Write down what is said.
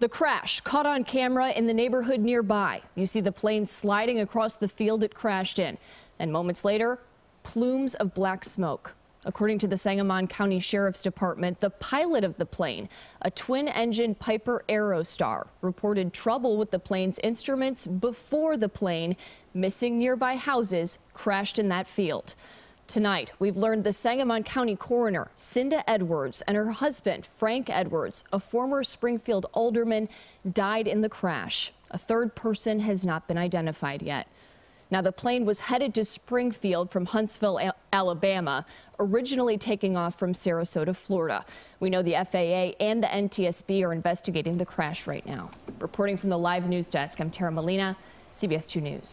The crash caught on camera in the neighborhood nearby. You see the plane sliding across the field it crashed in. And moments later, plumes of black smoke. According to the Sangamon County Sheriff's Department, the pilot of the plane, a twin engine Piper Aerostar, reported trouble with the plane's instruments before the plane, missing nearby houses, crashed in that field. Tonight, we've learned the Sangamon County coroner, Cinda Edwards, and her husband, Frank Edwards, a former Springfield alderman, died in the crash. A third person has not been identified yet. Now, the plane was headed to Springfield from Huntsville, Alabama, originally taking off from Sarasota, Florida. We know the FAA and the NTSB are investigating the crash right now. Reporting from the live news desk, I'm Tara Molina, CBS 2 News.